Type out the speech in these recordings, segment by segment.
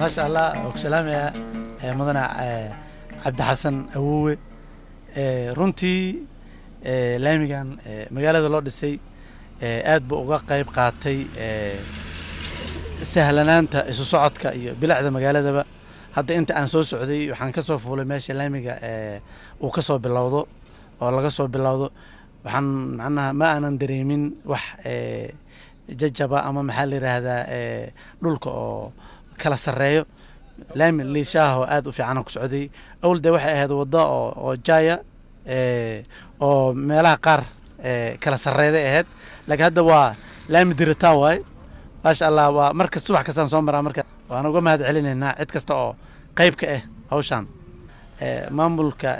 maasha allah waa ku salaamayaa eh, mudane eh, cabdi xasan awowe runtii laamigan magaalada loo dhisay aad buu uga qayb qaatay sahlanaanta isu socodka iyo bilicda magaaladaba. Hadda inta aan soo socday waxaan ka soo fuulay meesha laamiga uu ka bilowdo oo laga soo bilowdo. Waxaan macnaha ma aanan dareemin wax jajaba ama maxaa la yidhaahdaa dhulka oo kala sarreeyo. Laami liishaah oo aad u fiican ku socday. Awal waxay ahayd waddo oo jaya eh, oo meelaha qaar eh, kala sarreeday ahayd laakiin hadda waa laami diritaa waaye maasha allah waa marka subax kastaan soo maraa marka. Waan uga mahad celinaynaa cid kasta oo qayb ka ah Eh, maamulka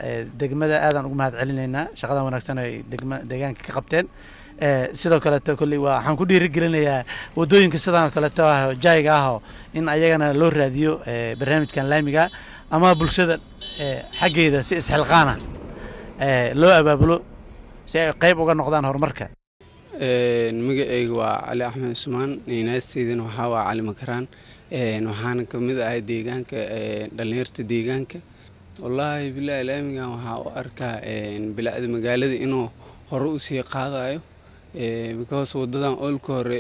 degmada aadaan ugu mahad celinaynaa shaqadan wanaagsan ay degma deegaanka ka qabteen. Sidoo kaleeto kolley waa waxaan ku dhiirigelinayaa waddooyinka sidaan oo kaleeto ah jayga ah oo in ayagana loo raadiyo barnaamijkan laamiga ama bulshada xaggeeda si isxilqaana eh, loo abaabulo si ay qayb uga noqdaan horumarka. Magacayga waa cali axmed cusmaan naynaasteydan waxaa waa cali makaraan. Waxaana ka mid ahay deegaanka dhallinyarta deegaanka wallaahi bilaahi laamigan waxaa u arkaa een, bilicda magaalada inuu hore u sii qaadayo because wadadan oolka hore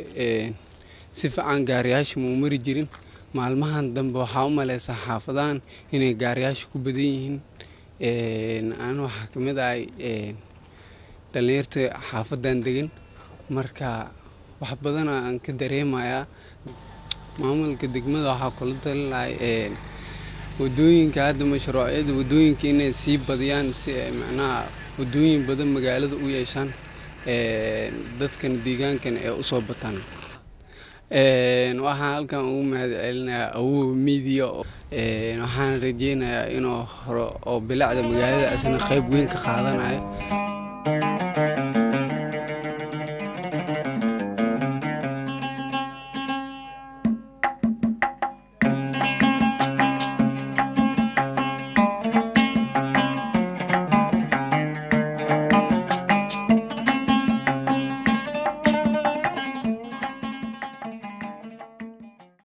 si fiican gaariyaasha ma u mari jirin. Maalmahan dambe waxaa u maleysaa xaafadahan inay gaariyaasha ku badan yihiin. Aniga waxaa ka ahay dhallinyarta xaafadan degan marka wax badana aan ka dareemayaa. Maamulka degmada waxaa kula talin lahay waddooyinka hadda mashruucyada waddooyinka inay sii badiyaan si ay macnaha wadooyin badan magaalada u yeeshaan een, dadkan deegaankan ee u soo bataan. Waxaan halkan ugu mahad celinayaa awow Een, waxaan rajeynayaa inuu hore oo bilacda magaalada asna qayb weyn ka qaadanayo